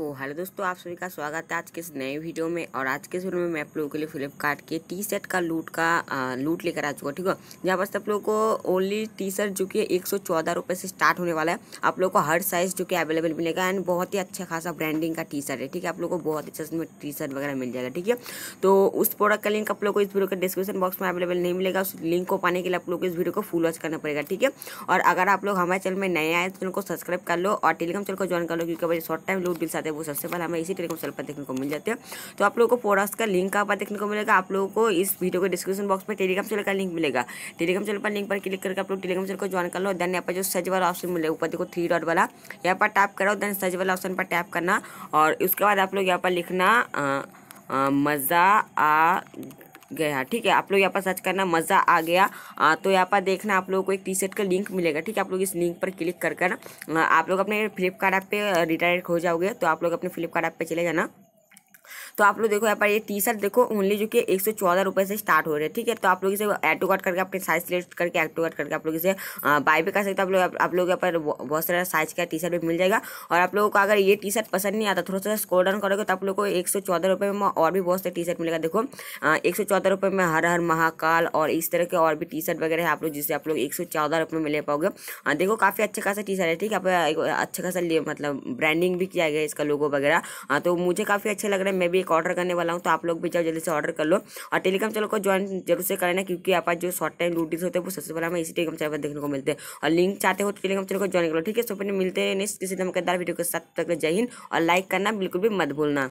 So hello दोस्तों आप सभी का स्वागत है आज के इस नए वीडियो में। और आज के इस वीडियो में मैं आप लोगों के लिए फ्लिपकार्ट के टी शर्ट का लूट का आ, लूट लेकर आ चुका ठीक है? जहाँ पर आप लोगों को ओनली टी शर्ट जो कि एक सौ से स्टार्ट होने वाला है। आप लोगों को हर साइज़ जो कि अवेलेबल मिलेगा एंड बहुत ही अच्छा खासा ब्रांडिंग का टी शर्ट है ठीक है? आप लोग को बहुत अच्छा टी शर्ट वगैरह मिल जाएगा ठीक है? तो उस प्रोडक्ट का लिंक आप लोग को इस वीडियो के डिस्क्रिप्शन बॉक्स में अवेलेबल नहीं मिलेगा। उस लिंक को पाने के लिए आप लोग को इस वीडियो को फुल वॉच करना पड़ेगा ठीक है? और अगर आप लोग हमारे चैनल में नए आए तो चैनल को सब्सक्राइब कर लो और टेलीग्राम चैनल को ज्वाइन कर लो क्योंकि शॉर्ट टाइम लूट डील्स आते हैं, वो सबसे पहले हमें इसी टेलीग्राम चैनल पर देखने को मिल जाते हैं। तो आप लोगों को प्रोडक्ट्स का लिंक कहाँ पर देखने को मिलेगा। आप लोगों को इस वीडियो के डिस्क्रिप्शन बॉक्स में टेलीग्राम चैनल का लिंक मिलेगा। टेलीग्राम चैनल पर लिंक पर क्लिक करके आप लोग टेलीग्राम चैनल को ज्वाइन कर लो देन यहाँ पर जो सर्च वाला ऑप्शन मिलेगा, ऊपर देखो थ्री डॉट वाला, यहाँ पर टैप करो देन सर्च वाला ऑप्शन पर टैप करना, और उसके बाद आप लोग यहाँ पर लिखना मज़ा आ गया। ठीक है आप लोग यहाँ पर सर्च करना मज़ा आ गया। आ, तो यहाँ पर देखना आप लोगों को एक टी शर्ट का लिंक मिलेगा। ठीक है आप लोग इस लिंक पर क्लिक कर कर आप लोग अपने फ्लिपकार्ट ऐप पर रिटायर्ड हो जाओगे तो आप लोग अपने फ्लिपकार्ट ऐप पर चले जाना। तो आप लोग देखो यहाँ पर ये टी शर्ट देखो ओनली जो कि एक सौ से स्टार्ट हो रहे हैं, ठीक है? तो आप लोग इसे एड टू कार्ड करके, अपने साइज़ सिलेक्ट करके एड टू कार्ड करके आप लोग इसे बाय भी कर सकते हो। आप लोग आप लोग यहाँ पर बहुत सारा साइज़ का टी शर्ट भी मिल जाएगा। और आप लोगों को अगर ये टी शर्ट पसंद नहीं आता, थोड़ा सा स्कोर डाउन करोगे तो आप लोग को एक सौ में और भी बहुत सारे टी शर्ट मिलेगा। देखो एक सौ में हर हर महाकाल और इस तरह के और भी टी शर्ट वगैरह है आप लोग, जिससे आप लोग एक सौ में ले पाओगे। देखो, काफ़ी अच्छा खासा टी शर्ट है, ठीक है? अच्छा खासा मतलब ब्रांडिंग भी किया गया इसका लोगो वगैरह। तो मुझे काफ़ी अच्छा लग रहा है, मैं भी एक ऑर्डर करने वाला हूँ तो आप लोग भी जाओ, जल्दी से ऑर्डर कर लो। और टेलीग्राम चैनल को ज्वाइन ज़रूर से करना, क्योंकि आप जो शॉर्ट टाइम ड्यूटीज़ होते हैं, वो सबसे पहले हमें इसी टेलीग्राम चैनल पर देखने को मिलते हैं। और लिंक चाहते हो तो टेलीग्राम चैनल को ज्वाइन करो ठीक है? सो फिर मिलते हैं नेक्स्ट किसी धमकेदार वीडियो के साथ तक जय हिंद। और लाइक करना बिल्कुल भी मत भूलना।